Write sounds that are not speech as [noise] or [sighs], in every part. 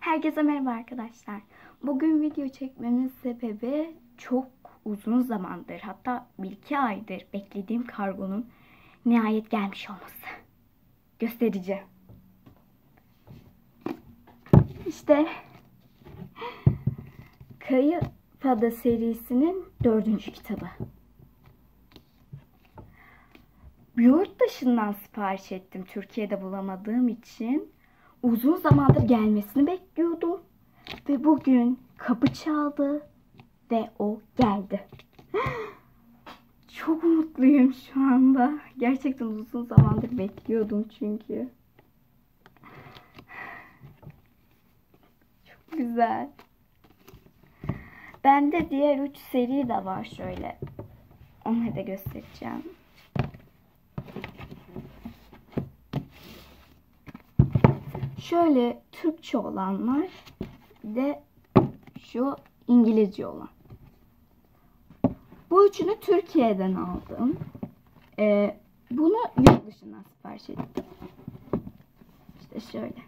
Herkese merhaba arkadaşlar. Bugün video çekmemin sebebi çok uzun zamandır hatta bir iki aydır beklediğim kargonun nihayet gelmiş olması. Göstereceğim. İşte Kayı Pada serisinin dördüncü kitabı. Yurt dışından sipariş ettim Türkiye'de bulamadığım için uzun zamandır gelmesini bekliyordum. Ve bugün kapı çaldı ve o geldi. [gasps] Çok mutluyum şu anda. Gerçekten uzun zamandır bekliyordum çünkü. [sighs] Çok güzel. Bende diğer 3 seri de var şöyle. Onları da göstereceğim. Şöyle Türkçe olanlar bir de şu İngilizce olan. Bu üçünü Türkiye'den aldım. Ee, bunu yurt dışından sipariş ettim. İşte şöyle.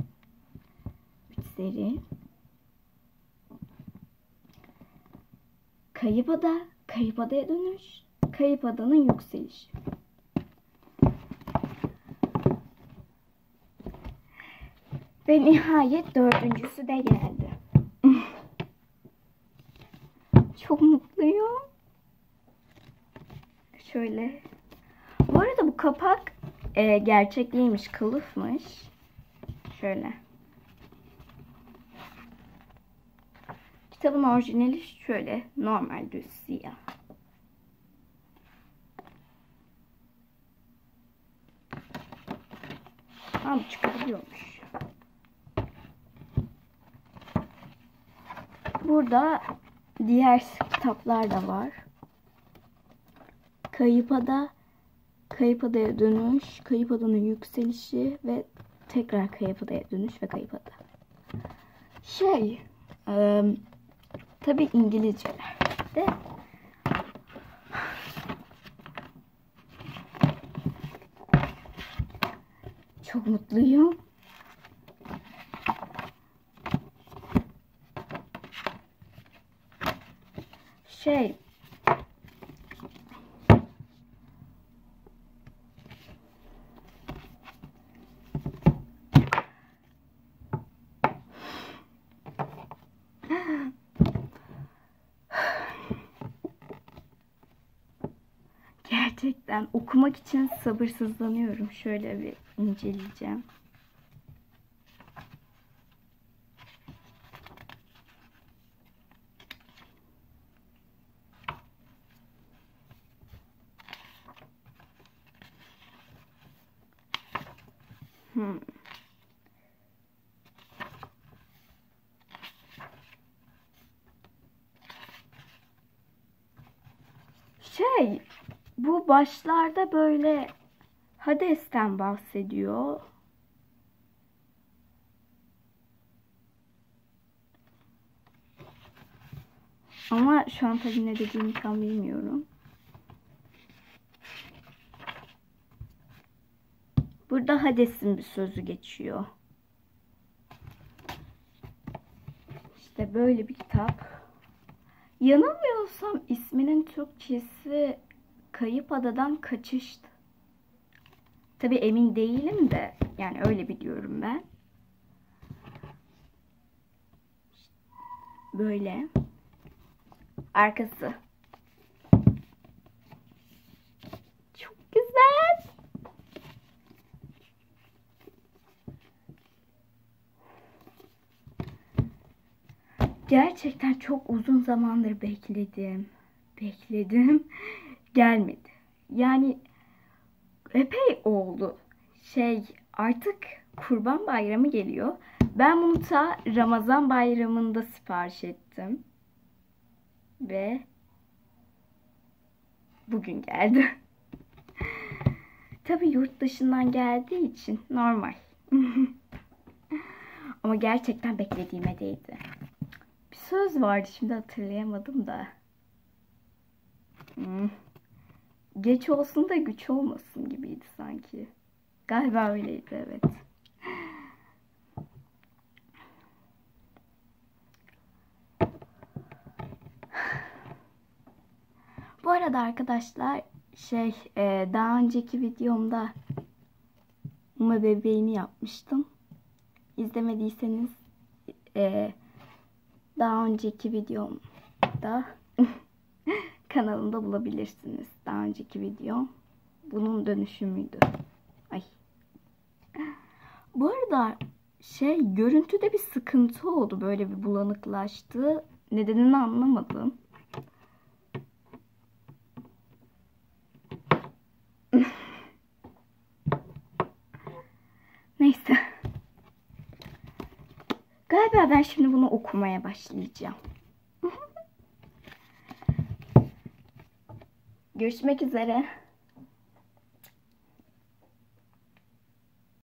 Üç seri. Kayıp ada, kayıp adaya dönüş, kayıp adanın yükselişi. Ve nihayet dördüncüsü de geldi. Çok mutluyum. Şöyle. Bu arada bu kapak e, gerçek değilmiş, kılıfmış. Şöyle. Kitabın orijinali şöyle normal düz siyah. Ama çıkabiliyormuş. Burada diğer kitaplar da var. Kayıp Ada, Kayıp Adaya Dönüş, Kayıp Adanın Yükselişi ve tekrar Kayıp Adaya Dönüş ve Kayıp Ada. Şey, e, tabi İngilizceler de çok mutluyum. Şey Gerçekten okumak için sabırsızlanıyorum. Şöyle bir inceleyeceğim. Hmm. Şey, bu başlarda böyle Hades'ten bahsediyor. Ama şu an tabii ne dediğimi tam bilmiyorum. Burada Hades'in bir sözü geçiyor. İşte böyle bir kitap. Yanılmıyorsam isminin Türkçesi Kayıp Adadan Kaçıştı. Tabi emin değilim de yani öyle biliyorum ben. Böyle. Arkası. Çok güzel. Gerçekten çok uzun zamandır bekledim. Bekledim. [laughs] Gelmedi. Yani epey oldu. Şey artık kurban bayramı geliyor. Ben bunu ta Ramazan bayramında sipariş ettim. Ve bugün geldi. [laughs] Tabi yurt dışından geldiği için normal. [laughs] Ama gerçekten beklediğime değdi söz vardı şimdi hatırlayamadım da. Hmm. Geç olsun da güç olmasın gibiydi sanki. Galiba öyleydi evet. Bu arada arkadaşlar şey e, daha önceki videomda Uma bebeğini yapmıştım. İzlemediyseniz e, daha önceki videomda [laughs] kanalımda bulabilirsiniz. Daha önceki videom bunun dönüşümüydü. Ay. Bu arada şey görüntüde bir sıkıntı oldu. Böyle bir bulanıklaştı. Nedenini anlamadım. Galiba ben şimdi bunu okumaya başlayacağım. Görüşmek üzere.